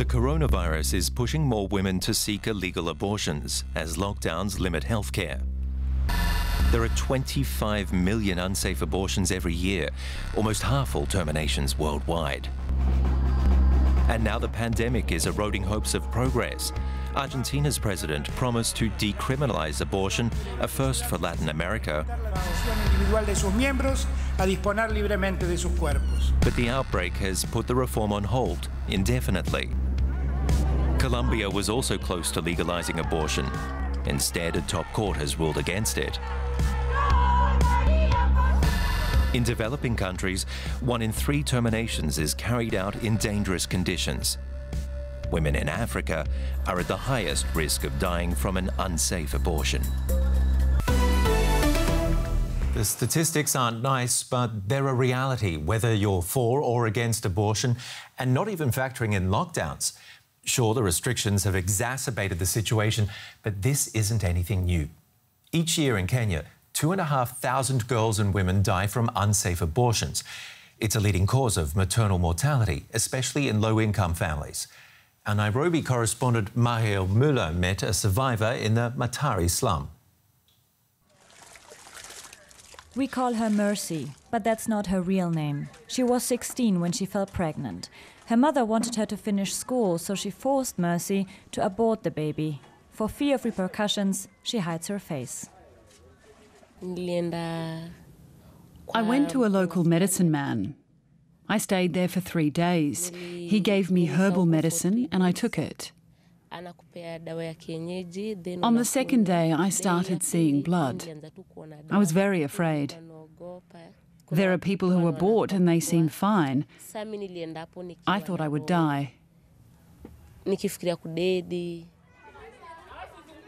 The coronavirus is pushing more women to seek illegal abortions as lockdowns limit healthcare. There are 25 million unsafe abortions every year, almost half all terminations worldwide. And now the pandemic is eroding hopes of progress. Argentina's president promised to decriminalize abortion, a first for Latin America. But the outbreak has put the reform on hold indefinitely. Colombia was also close to legalizing abortion. Instead, a top court has ruled against it. In developing countries, one in three terminations is carried out in dangerous conditions. Women in Africa are at the highest risk of dying from an unsafe abortion. The statistics aren't nice, but they're a reality, whether you're for or against abortion, and not even factoring in lockdowns. Sure, the restrictions have exacerbated the situation, but this isn't anything new. Each year in Kenya, 2,500 girls and women die from unsafe abortions. It's a leading cause of maternal mortality, especially in low income families. Our Nairobi correspondent Mariel Muller met a survivor in the Mathare slum. We call her Mercy, but that's not her real name. She was 16 when she fell pregnant. Her mother wanted her to finish school, so she forced Mercy to abort the baby. For fear of repercussions, she hides her face. I went to a local medicine man. I stayed there for three days. He gave me herbal medicine and I took it. On the second day, I started seeing blood. I was very afraid. There are people who abort and they seem fine. I thought I would die.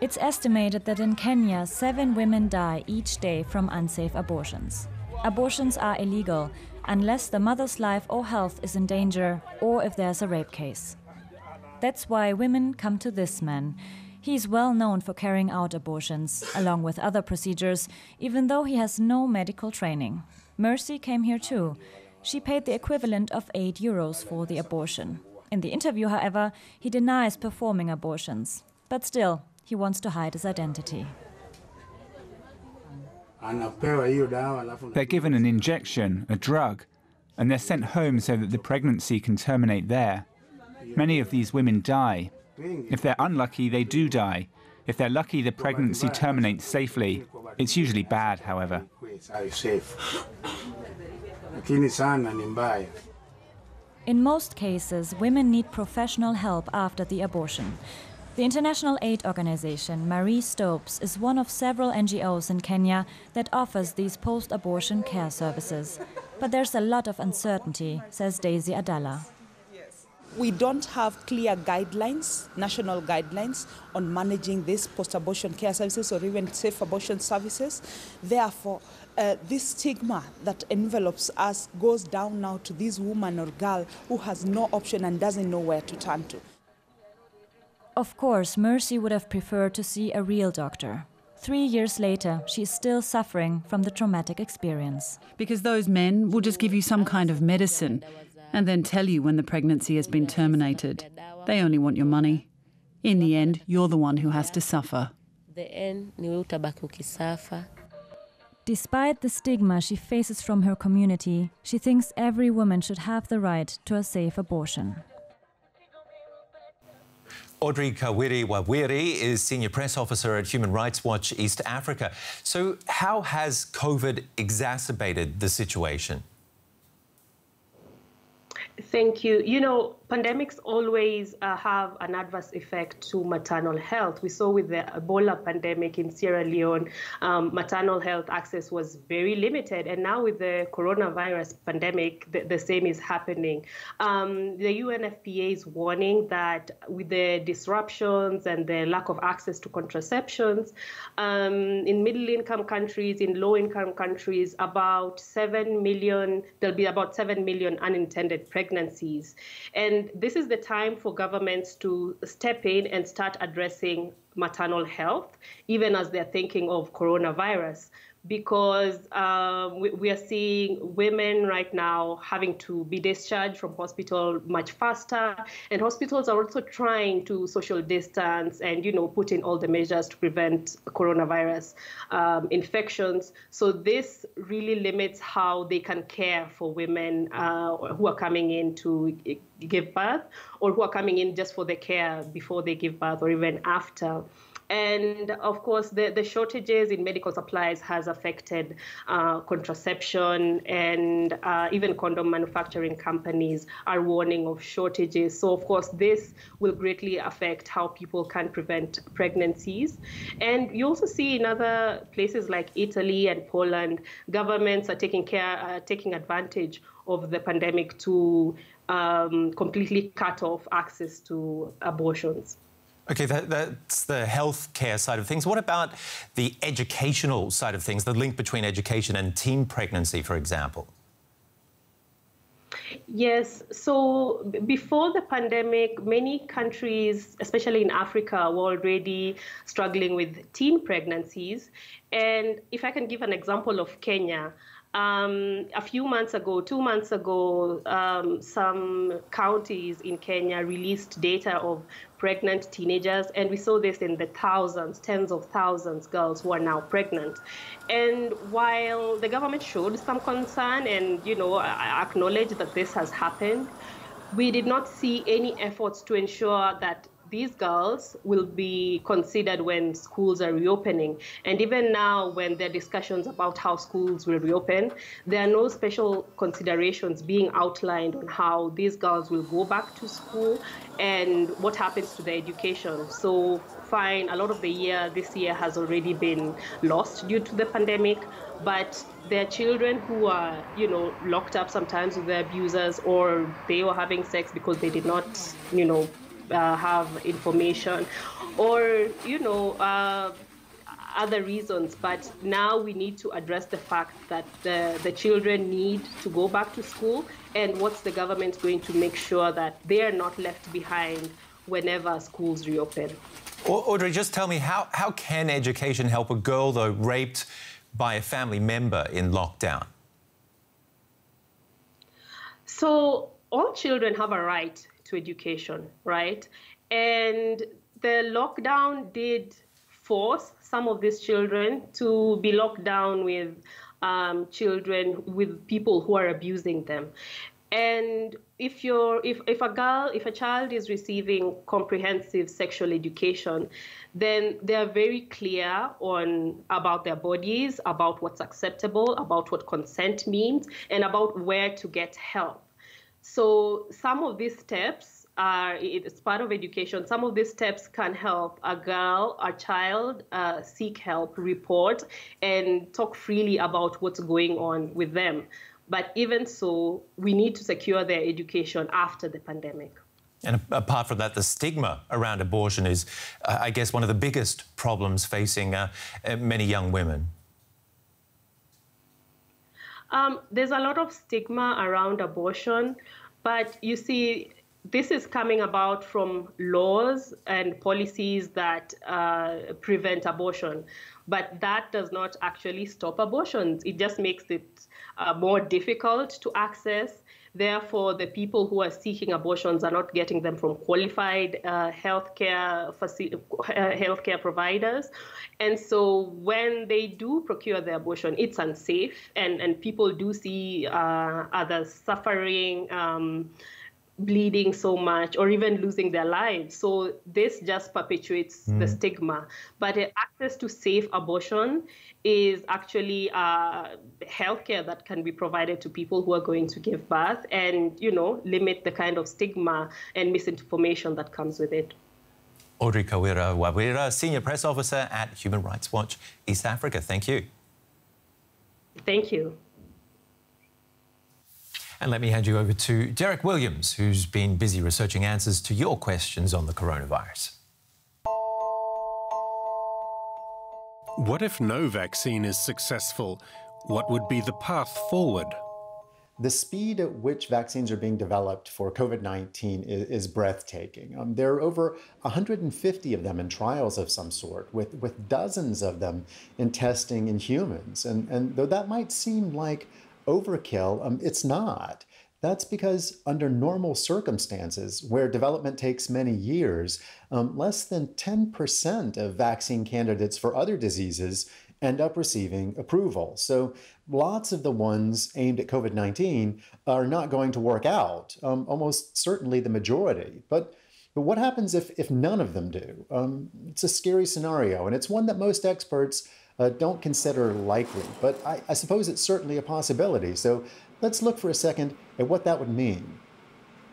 It's estimated that in Kenya, seven women die each day from unsafe abortions. Abortions are illegal unless the mother's life or health is in danger or if there's a rape case. That's why women come to this man. He's well known for carrying out abortions, along with other procedures, even though he has no medical training. Mercy came here too. She paid the equivalent of 8 euros for the abortion. In the interview, however, he denies performing abortions. But still, he wants to hide his identity. They're given an injection, a drug, and they're sent home so that the pregnancy can terminate there. Many of these women die. If they're unlucky, they do die. If they're lucky, the pregnancy terminates safely. It's usually bad, however. In most cases, women need professional help after the abortion. The international aid organization Marie Stopes is one of several NGOs in Kenya that offers these post abortion care services. But there's a lot of uncertainty, says Daisy Adala. We don't have clear guidelines, national guidelines, on managing these post abortion care services or even safe abortion services. Therefore, uh, this stigma that envelops us goes down now to this woman or girl who has no option and doesn't know where to turn to. Of course, Mercy would have preferred to see a real doctor. Three years later, she is still suffering from the traumatic experience. Because those men will just give you some kind of medicine and then tell you when the pregnancy has been terminated. They only want your money. In the end, you're the one who has to suffer. Despite the stigma she faces from her community, she thinks every woman should have the right to a safe abortion. Audrey Kawiri Wawiri is Senior Press Officer at Human Rights Watch East Africa. So, how has COVID exacerbated the situation? Thank you. You know, pandemics always uh, have an adverse effect to maternal health. We saw with the Ebola pandemic in Sierra Leone, um, maternal health access was very limited. And now with the coronavirus pandemic, the, the same is happening. Um, the UNFPA is warning that with the disruptions and the lack of access to contraceptions, um, in middle income countries, in low income countries, about 7 million, there'll be about 7 million unintended pregnancies. And this is the time for governments to step in and start addressing maternal health, even as they're thinking of coronavirus. Because um, we, we, are seeing women right now having to be discharged from hospital much faster, and hospitals are also trying to social distance and you know put in all the measures to prevent coronavirus um, infections. So this really limits how they can care for women uh, who are coming in to give birth or who are coming in just for the care before they give birth or even after. And of course, the, the shortages in medical supplies has affected uh, contraception, and uh, even condom manufacturing companies are warning of shortages. So, of course, this will greatly affect how people can prevent pregnancies. And you also see in other places like Italy and Poland, governments are taking care, uh, taking advantage of the pandemic to um, completely cut off access to abortions. Okay, that, that's the healthcare side of things. What about the educational side of things, the link between education and teen pregnancy, for example? Yes. So before the pandemic, many countries, especially in Africa, were already struggling with teen pregnancies. And if I can give an example of Kenya, um, a few months ago, two months ago, um, some counties in Kenya released data of pregnant teenagers, and we saw this in the thousands, tens of thousands girls who are now pregnant. And while the government showed some concern and you know acknowledged that this has happened, we did not see any efforts to ensure that these girls will be considered when schools are reopening. And even now, when there are discussions about how schools will reopen, there are no special considerations being outlined on how these girls will go back to school and what happens to their education. So, fine, a lot of the year this year has already been lost due to the pandemic, but there are children who are, you know, locked up sometimes with their abusers or they were having sex because they did not, you know, uh, have information or you know uh, other reasons. But now we need to address the fact that the, the children need to go back to school. And what's the government going to make sure that they are not left behind whenever schools reopen? Audrey just tell me how, how can education help a girl though raped by a family member in lockdown? So all children have a right to education, right? And the lockdown did force some of these children to be locked down with um, children, with people who are abusing them. And if you're if, if a girl, if a child is receiving comprehensive sexual education, then they are very clear on about their bodies, about what's acceptable, about what consent means, and about where to get help. So some of these steps are it's part of education. Some of these steps can help a girl, a child uh, seek help, report, and talk freely about what's going on with them. But even so, we need to secure their education after the pandemic. And apart from that, the stigma around abortion is, uh, I guess, one of the biggest problems facing uh, many young women. Um, there's a lot of stigma around abortion, but you see, this is coming about from laws and policies that uh, prevent abortion, but that does not actually stop abortions. It just makes it uh, more difficult to access. Therefore, the people who are seeking abortions are not getting them from qualified uh, healthcare faci- uh, healthcare providers, and so when they do procure the abortion, it's unsafe, and and people do see uh, others suffering. Um, bleeding so much or even losing their lives. So this just perpetuates mm. the stigma. But uh, access to safe abortion is actually uh, healthcare that can be provided to people who are going to give birth and, you know, limit the kind of stigma and misinformation that comes with it. Audrey Kawira Wawira, Senior Press Officer at Human Rights Watch East Africa. Thank you. Thank you. And let me hand you over to Derek Williams, who's been busy researching answers to your questions on the coronavirus. What if no vaccine is successful? What would be the path forward? the speed at which vaccines are being developed for COVID 19 is, is, breathtaking. Um, there are over 150 of them in trials of some sort, with, with dozens of them in testing in humans. And, and though that might seem like overkill, um, it's not. That's because, under normal circumstances, where development takes many years, um, less than 10% of vaccine candidates for other diseases end up receiving approval. So lots of the ones aimed at COVID 19 are not going to work out, um, almost certainly the majority. But, but what happens if, if none of them do? Um, it's a scary scenario, and it's one that most experts uh, don't consider likely. But I, I suppose it's certainly a possibility. So let's look for a second at what that would mean.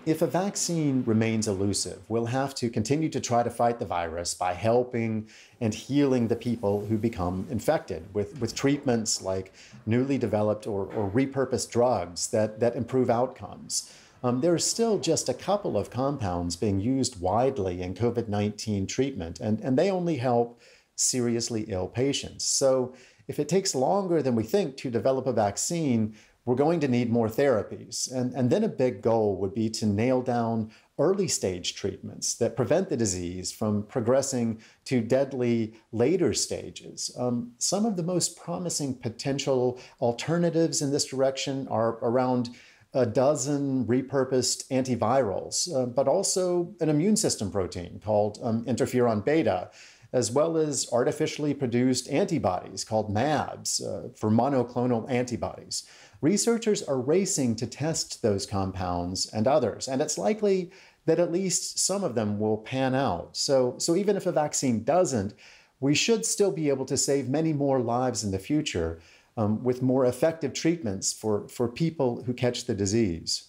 If a vaccine remains elusive, we'll have to continue to try to fight the virus by helping and healing the people who become infected with, with treatments like newly developed or, or repurposed drugs that, that improve outcomes. Um, there are still just a couple of compounds being used widely in COVID 19 treatment, and, and they only help seriously ill patients. So, if it takes longer than we think to develop a vaccine, we're going to need more therapies. And, and then a big goal would be to nail down early stage treatments that prevent the disease from progressing to deadly later stages. Um, some of the most promising potential alternatives in this direction are around a dozen repurposed antivirals, uh, but also an immune system protein called um, interferon beta, as well as artificially produced antibodies called MABs uh, for monoclonal antibodies researchers are racing to test those compounds and others. And it's likely that at least some of them will pan out. So, so even if a vaccine doesn't, we should still be able to save many more lives in the future um, with more effective treatments for, for people who catch the disease.